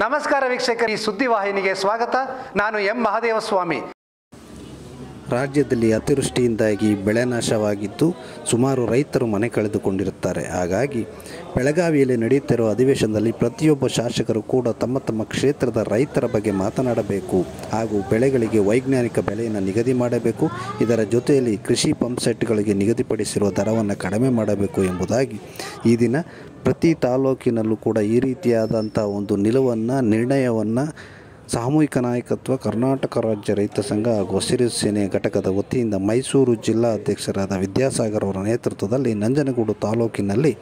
ನಮಸ್ಕಾರ ವೀಕ್ಷಕರು ಈ ಸುದ್ದಿವಾಹಿನಿಗೆ ಸ್ವಾಗತ. ನಾನು ಎಂ. ಮಹಾದೇವಸ್ವಾಮಿ. ರಾಜ್ಯದಲ್ಲಿ ಅತಿವೃಷ್ಟಿಯಿಂದಾಗಿ ಬೆಳೆ ನಾಶವಾಗಿದ್ದು ಸುಮಾರು ರೈತರು ಮನೆ ಕಳೆದುಕೊಂಡಿರುತ್ತಾರೆ. ಹಾಗಾಗಿ ಬೆಳಗಾವಿಯಲ್ಲಿ ನಡೆಯುತ್ತಿರುವ ಅಧಿವೇಶನದಲ್ಲಿ ಪ್ರತಿಯೊಬ್ಬ ಶಾಸಕರು ಕೂಡ ತಮ್ಮ ತಮ್ಮ ಕ್ಷೇತ್ರದ ರೈತರ ಬಗ್ಗೆ ಮಾತನಾಡಬೇಕು ಹಾಗೂ ಬೆಳೆಗಳಿಗೆ ವೈಜ್ಞಾನಿಕ ಬೆಲೆಯನ್ನು ನಿಗದಿ ಮಾಡಬೇಕು. ಇದರ ಜೊತೆಯಲ್ಲಿ ಕೃಷಿ ಪಂಪ್ಸೆಟ್ಗಳಿಗೆ ನಿಗದಿಪಡಿಸಿರುವ ದರವನ್ನು ಕಡಿಮೆ ಮಾಡಬೇಕು ಎಂಬುದಾಗಿ ಈ ದಿನ ಪ್ರತಿ ತಾಲೂಕಿನಲ್ಲೂ ಕೂಡ ಈ ರೀತಿಯಾದಂಥ ಒಂದು ನಿಲುವನ್ನು ನಿರ್ಣಯವನ್ನು ಸಾಮೂಹಿಕ ನಾಯಕತ್ವ ಕರ್ನಾಟಕ ರಾಜ್ಯ ರೈತ ಸಂಘ ಹಾಗೂ ಹಸಿರು ಸೇನೆ ಘಟಕದ ವತಿಯಿಂದ ಮೈಸೂರು ಜಿಲ್ಲಾ ಅಧ್ಯಕ್ಷರಾದ ವಿದ್ಯಾಸಾಗರ್ ಅವರ ನೇತೃತ್ವದಲ್ಲಿ ನಂಜನಗೂಡು ತಾಲೂಕಿನಲ್ಲಿ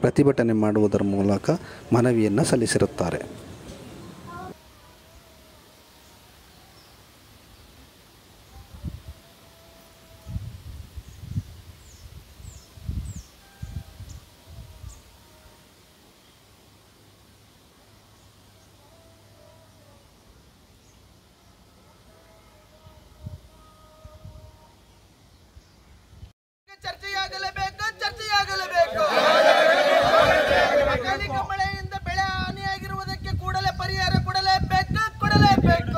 ಪ್ರತಿಭಟನೆ ಮಾಡುವುದರ ಮೂಲಕ ಮನವಿಯನ್ನು ಸಲ್ಲಿಸಿರುತ್ತಾರೆ. ಚರ್ಚೆಯಾಗಲೇಬೇಕು ಚರ್ಚೆಯಾಗಲೇಬೇಕು. ಅಕಾಲಿಕ ಮಳೆಯಿಂದ ಬೆಳೆ ಹಾನಿಯಾಗಿರುವುದಕ್ಕೆ ಕೂಡಲೇ ಪರಿಹಾರ ಕೊಡಲೇಬೇಕು ಕೊಡಲೇಬೇಕು.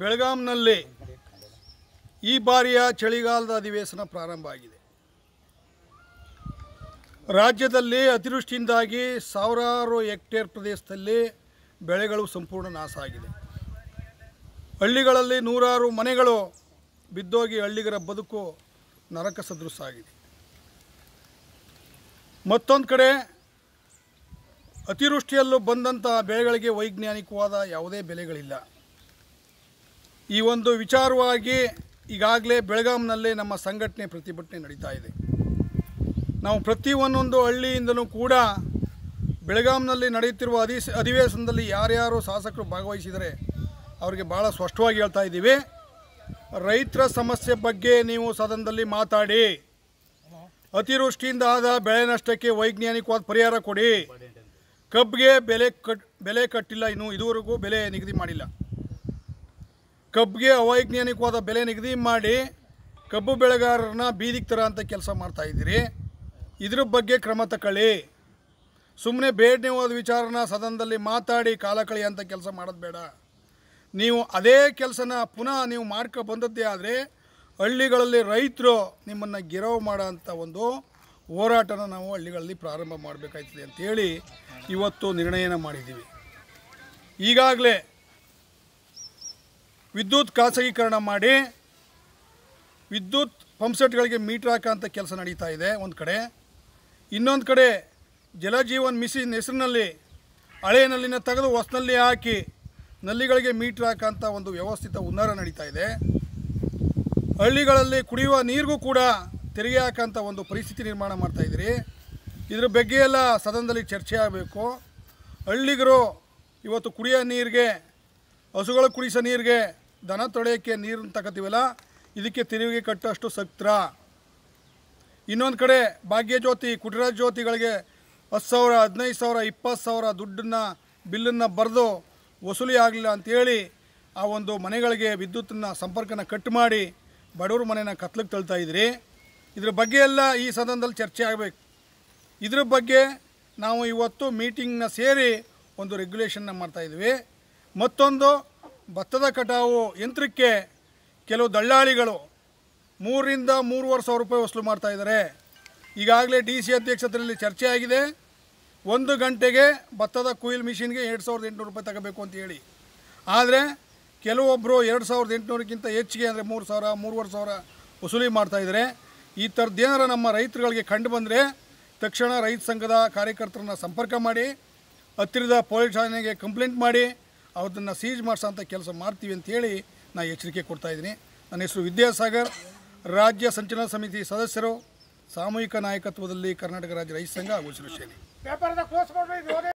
ಬೆಳಗಾಂನಲ್ಲಿ ಈ ಬಾರಿಯ ಚಳಿಗಾಲದ ಅಧಿವೇಶನ ಪ್ರಾರಂಭ ಆಗಿದೆ. ರಾಜ್ಯದಲ್ಲಿ ಅತಿವೃಷ್ಟಿಯಿಂದಾಗಿ ಸಾವಿರಾರು ಹೆಕ್ಟೇರ್ ಪ್ರದೇಶದಲ್ಲಿ ಬೆಳೆಗಳು ಸಂಪೂರ್ಣ ನಾಶ ಆಗಿದೆ. ಹಳ್ಳಿಗಳಲ್ಲಿ ನೂರಾರು ಮನೆಗಳು ಬಿದ್ದೋಗಿ ಹಳ್ಳಿಗರ ಬದುಕು ನರಕ ಸದೃಶ ಆಗಿದೆ. ಮತ್ತೊಂದು ಕಡೆ ಅತಿವೃಷ್ಟಿಯಲ್ಲೂ ಬಂದಂತಹ ಬೆಳೆಗಳಿಗೆ ವೈಜ್ಞಾನಿಕವಾದ ಯಾವುದೇ ಬೆಲೆಗಳಿಲ್ಲ. ಈ ಒಂದು ವಿಚಾರವಾಗಿ ಈಗಾಗಲೇ ಬೆಳಗಾಂನಲ್ಲೇ ನಮ್ಮ ಸಂಘಟನೆ ಪ್ರತಿಭಟನೆ ನಡೀತಾ ಇದೆ. ನಾವು ಪ್ರತಿ ಒಂದೊಂದು ಹಳ್ಳಿಯಿಂದಲೂ ಕೂಡ ಬೆಳಗಾಂನಲ್ಲಿ ನಡೆಯುತ್ತಿರುವ ಅಧಿ ಅಧಿವೇಶನದಲ್ಲಿ ಯಾರ್ಯಾರು ಶಾಸಕರು ಭಾಗವಹಿಸಿದರೆ ಅವರಿಗೆ ಭಾಳ ಸ್ಪಷ್ಟವಾಗಿ ಹೇಳ್ತಾ ಇದ್ದೀವಿ. ರೈತರ ಸಮಸ್ಯೆ ಬಗ್ಗೆ ನೀವು ಸದನದಲ್ಲಿ ಮಾತಾಡಿ. ಅತಿವೃಷ್ಟಿಯಿಂದ ಆದ ಬೆಳೆ ನಷ್ಟಕ್ಕೆ ವೈಜ್ಞಾನಿಕವಾದ ಪರಿಹಾರ ಕೊಡಿ. ಕಬ್ಬಿಗೆ ಬೆಲೆ ಕಟ್, ಬೆಲೆ ಕಟ್ಟಿಲ್ಲ, ಇನ್ನು ಇದುವರೆಗೂ ಬೆಲೆ ನಿಗದಿ ಮಾಡಿಲ್ಲ. ಕಬ್ಬಿಗೆ ಅವೈಜ್ಞಾನಿಕವಾದ ಬೆಲೆ ನಿಗದಿ ಮಾಡಿ ಕಬ್ಬು ಬೆಳೆಗಾರರನ್ನ ಬೀದಿಗೆ ತರ ಅಂತ ಕೆಲಸ ಮಾಡ್ತಾ ಇದ್ದೀರಿ. ಇದ್ರ ಬಗ್ಗೆ ಕ್ರಮ ತಗೊಳ್ಳಿ ಸುಮ್ಮನೆ ಬೇಡನೇವಾದ ವಿಚಾರನ ಸದನದಲ್ಲಿ ಮಾತಾಡಿ ಕಾಲ ಕಳಿ ಅಂತ ಕೆಲಸ ಮಾಡೋದು ಬೇಡ. ನೀವು ಅದೇ ಕೆಲಸನ ಪುನಃ ನೀವು ಮಾಡ್ಕೊ ಬಂದದ್ದೇ ಆದರೆ ಹಳ್ಳಿಗಳಲ್ಲಿ ರೈತರು ನಿಮ್ಮನ್ನು ಗಿರವು ಮಾಡೋ ಅಂಥ ಒಂದು ಹೋರಾಟನ ನಾವು ಹಳ್ಳಿಗಳಲ್ಲಿ ಪ್ರಾರಂಭ ಮಾಡಬೇಕಾಯ್ತದೆ ಅಂತೇಳಿ ಇವತ್ತು ನಿರ್ಣಯನ ಮಾಡಿದ್ದೀವಿ. ಈಗಾಗಲೇ ವಿದ್ಯುತ್ ಖಾಸಗೀಕರಣ ಮಾಡಿ ವಿದ್ಯುತ್ ಪಂಪ್ಸೆಟ್ಗಳಿಗೆ ಮೀಟ್ರ್ ಹಾಕೋಂಥ ಕೆಲಸ ನಡೀತಾ ಇದೆ ಒಂದು ಕಡೆ. ಇನ್ನೊಂದು ಕಡೆ ಜಲಜೀವನ್ ಮಿಷಿನ್ ಹೆಸರಿನಲ್ಲಿ ಹಳೆ ನಲ್ಲಿನ ತೆಗೆದು ಹೊಸನಲ್ಲಿ ಹಾಕಿ ನಲ್ಲಿಗಳಿಗೆ ಮೀಟ್ರ್ ಹಾಕೋಂಥ ಒಂದು ವ್ಯವಸ್ಥಿತ ಹುನ್ನಾರ ನಡೀತಾ ಇದೆ. ಹಳ್ಳಿಗಳಲ್ಲಿ ಕುಡಿಯುವ ನೀರಿಗೂ ಕೂಡ ತೆರಿಗೆ ಹಾಕೋಂಥ ಒಂದು ಪರಿಸ್ಥಿತಿ ನಿರ್ಮಾಣ ಮಾಡ್ತಾ ಇದ್ದೀರಿ. ಇದ್ರ ಬಗ್ಗೆ ಎಲ್ಲ ಸದನದಲ್ಲಿ ಚರ್ಚೆ ಆಗಬೇಕು. ಹಳ್ಳಿಗರು ಇವತ್ತು ಕುಡಿಯೋ ನೀರಿಗೆ, ಹಸುಗಳು ಕುಡಿಸೋ ನೀರಿಗೆ ದನ ತೊಳೆಯೋಕ್ಕೆ ನೀರು ತಗೋತೀವಲ್ಲ, ಇದಕ್ಕೆ ತೆರಿಗೆ ಕಟ್ಟೋಷ್ಟು ಸಕ್ತ್ರ ಇನ್ನೊಂದು ಕಡೆ ಭಾಗ್ಯಜ್ಯೋತಿ ಕುಟೀರ ಜ್ಯೋತಿಗಳಿಗೆ ಹತ್ತು ಸಾವಿರ, ಹದಿನೈದು ಸಾವಿರ, ಇಪ್ಪತ್ತು ಸಾವಿರ ದುಡ್ಡನ್ನು, ಬಿಲ್ಲನ್ನು ಬರೆದು ವಸೂಲಿ ಆಗಲಿಲ್ಲ ಅಂಥೇಳಿ ಆ ಒಂದು ಮನೆಗಳಿಗೆ ವಿದ್ಯುತ್ತನ್ನು, ಸಂಪರ್ಕನ ಕಟ್ ಮಾಡಿ ಬಡವ್ರ ಮನೆಯನ್ನು ಕತ್ಲಕ್ಕೆ ತಳ್ತಾ ಇದ್ರಿ ಬಗ್ಗೆ ಎಲ್ಲ ಈ ಸದನದಲ್ಲಿ ಚರ್ಚೆ ಆಗಬೇಕು. ಇದ್ರ ಬಗ್ಗೆ ನಾವು ಇವತ್ತು ಮೀಟಿಂಗ್ನ ಸೇರಿ ಒಂದು ರೆಗ್ಯುಲೇಷನ್ನ ಮಾಡ್ತಾಯಿದ್ವಿ ಮತ್ತೊಂದು ಭತ್ತದ ಕಟಾವು ಯಂತ್ರಕ್ಕೆ ಕೆಲವು ದಳ್ಳಾಳಿಗಳು ಮೂರರಿಂದ ಮೂರುವರೆ ಸಾವಿರ ರೂಪಾಯಿ ವಸೂಲು ಮಾಡ್ತಾ ಇದ್ದಾರೆ. ಈಗಾಗಲೇ ಡಿ ಸಿ ಅಧ್ಯಕ್ಷತೆಯಲ್ಲಿ ಚರ್ಚೆ ಆಗಿದೆ. ಒಂದು ಗಂಟೆಗೆ ಭತ್ತದ ಕುಯಿಲ್ ಮಿಷಿನ್ಗೆ ಎರಡು ಸಾವಿರದ ಎಂಟುನೂರು ರೂಪಾಯಿ ತಗೋಬೇಕು ಅಂತ ಹೇಳಿ. ಆದರೆ ಕೆಲವೊಬ್ಬರು ಎರಡು ಸಾವಿರದ ಎಂಟುನೂರಕ್ಕಿಂತ ಹೆಚ್ಚಿಗೆ ಅಂದರೆ ಮೂರು ಸಾವಿರ, ಮೂರುವರೆ ಸಾವಿರ ವಸೂಲಿ ಮಾಡ್ತಾಯಿದ್ದಾರೆ ಈ ಥರದ್ದೇನಾರ ನಮ್ಮ ರೈತರುಗಳಿಗೆ ಕಂಡು ಬಂದರೆ ತಕ್ಷಣ ರೈತ ಸಂಘದ ಕಾರ್ಯಕರ್ತರನ್ನ ಸಂಪರ್ಕ ಮಾಡಿ, ಹತ್ತಿರದ ಪೊಲೀಸ್ ಠಾಣೆಗೆ ಕಂಪ್ಲೇಂಟ್ ಮಾಡಿ ಅದನ್ನು ಸೀಜ್ ಮಾಡಿಸೋಂಥ ಕೆಲಸ ಮಾಡ್ತೀವಿ ಅಂತೇಳಿ ನಾನು ಎಚ್ಚರಿಕೆ ಕೊಡ್ತಾಯಿದ್ದೀನಿ ನನ್ನ ಹೆಸರು ವಿದ್ಯಾಸಾಗರ್. ರಾಜ್ಯ ಸಂಚಲನ ಸಮಿತಿ ಸದಸ್ಯರು, ಸಾಮೂಹಿಕ ನಾಯಕತ್ವದಲ್ಲಿ ಕರ್ನಾಟಕ ರಾಜ್ಯ ರೈತ ಸಂಘ ಹಾಗೂ